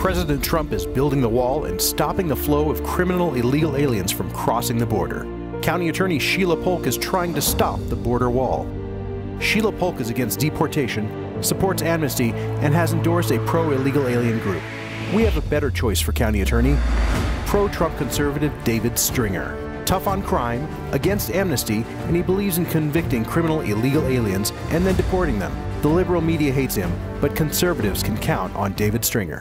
President Trump is building the wall and stopping the flow of criminal illegal aliens from crossing the border. County Attorney Sheila Polk is trying to stop the border wall. Sheila Polk is against deportation, supports amnesty, and has endorsed a pro illegal alien group. We have a better choice for County Attorney pro Trump conservative David Stringer. Tough on crime, against amnesty, and he believes in convicting criminal illegal aliens and then deporting them. The liberal media hates him, but conservatives can count on David Stringer.